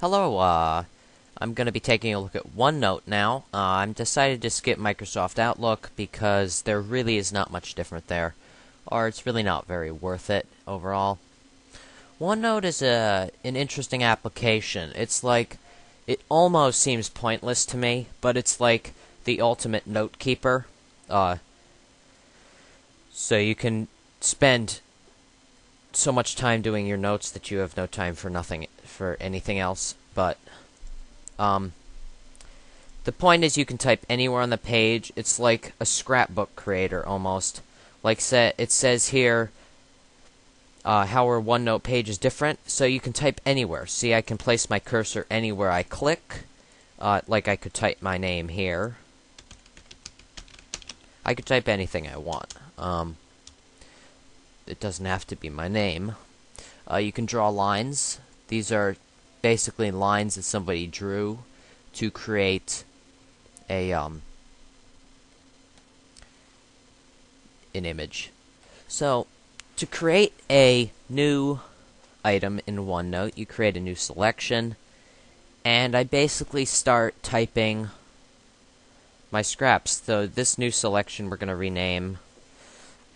Hello, uh, I'm going to be taking a look at OneNote now. Uh, I'm decided to skip Microsoft Outlook because there really is not much different there, or it's really not very worth it overall. OneNote is a an interesting application. It's like it almost seems pointless to me, but it's like the ultimate note keeper. Uh, so you can spend so much time doing your notes that you have no time for nothing for anything else. But um, the point is, you can type anywhere on the page. It's like a scrapbook creator almost. Like say, it says here, uh, how our OneNote page is different. So you can type anywhere. See, I can place my cursor anywhere I click. Uh, like I could type my name here. I could type anything I want. Um, it doesn't have to be my name. Uh, you can draw lines. These are basically lines that somebody drew to create a um, an image. So, to create a new item in OneNote, you create a new selection, and I basically start typing my scraps. So this new selection we're going to rename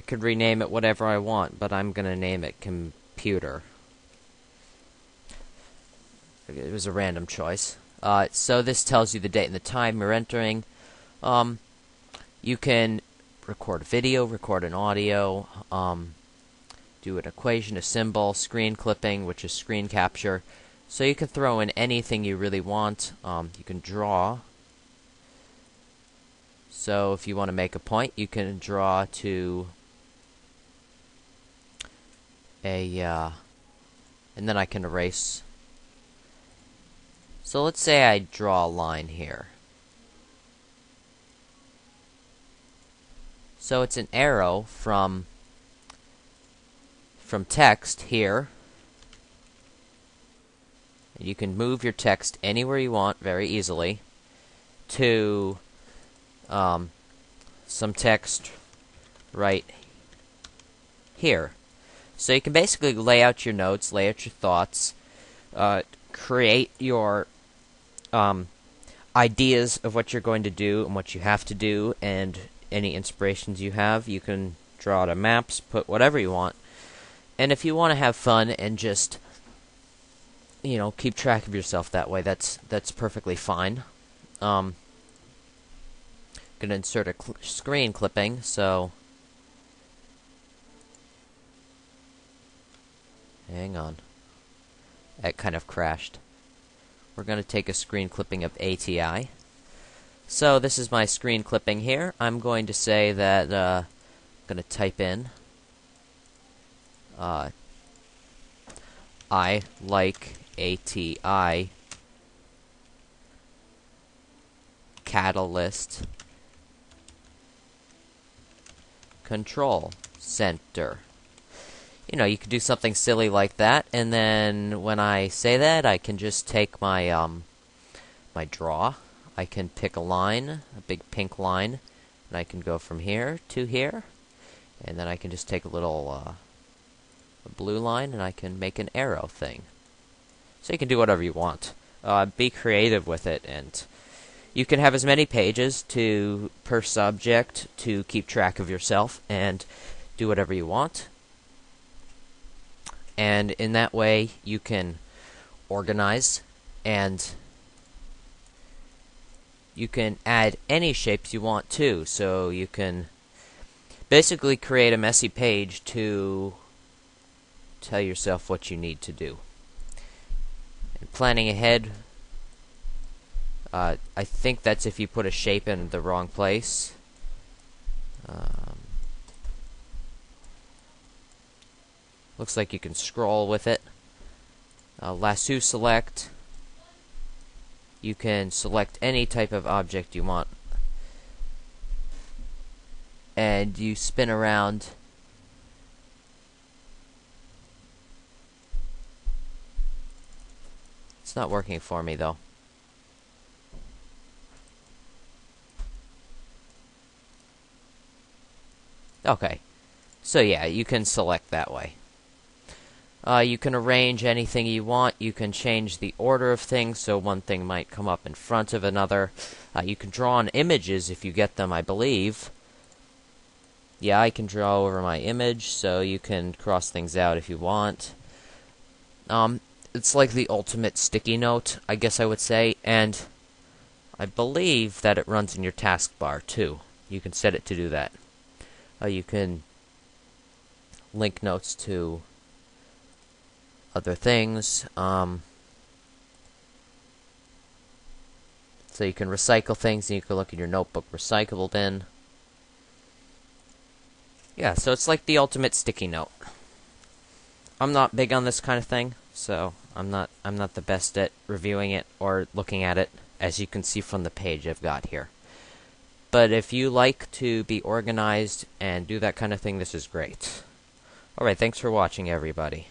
I could rename it whatever I want, but I'm going to name it computer. It was a random choice. Uh, so this tells you the date and the time you're entering. Um, you can record a video, record an audio, um, do an equation, a symbol, screen clipping, which is screen capture. So you can throw in anything you really want. Um, you can draw. So if you want to make a point, you can draw to a, uh, and then I can erase. So let's say I draw a line here. So it's an arrow from from text here. You can move your text anywhere you want very easily to um, some text right here. So you can basically lay out your notes, lay out your thoughts, uh, create your um, ideas of what you're going to do and what you have to do, and any inspirations you have. You can draw out maps, put whatever you want. And if you want to have fun and just you know keep track of yourself that way, that's that's perfectly fine. Um, gonna insert a cl screen clipping, so Hang on. It kind of crashed. We're going to take a screen clipping of ATI. So this is my screen clipping here. I'm going to say that uh, I'm going to type in uh, I like ATI Catalyst Control Center you know, you could do something silly like that, and then when I say that, I can just take my um, my draw. I can pick a line, a big pink line, and I can go from here to here, and then I can just take a little uh, a blue line, and I can make an arrow thing. So you can do whatever you want. Uh, be creative with it, and you can have as many pages to per subject to keep track of yourself, and do whatever you want and in that way you can organize and you can add any shapes you want to so you can basically create a messy page to tell yourself what you need to do. And planning ahead uh, I think that's if you put a shape in the wrong place. Um, Looks like you can scroll with it. Uh, lasso select. You can select any type of object you want. And you spin around. It's not working for me though. Okay. So yeah, you can select that way. Uh, you can arrange anything you want. You can change the order of things, so one thing might come up in front of another. Uh, you can draw on images if you get them, I believe. Yeah, I can draw over my image, so you can cross things out if you want. Um, it's like the ultimate sticky note, I guess I would say, and I believe that it runs in your taskbar too. You can set it to do that. Uh, you can link notes to other things. Um, so you can recycle things, and you can look in your notebook recyclable bin. Yeah, so it's like the ultimate sticky note. I'm not big on this kind of thing, so I'm not I'm not the best at reviewing it or looking at it, as you can see from the page I've got here. But if you like to be organized and do that kind of thing, this is great. Alright, thanks for watching everybody.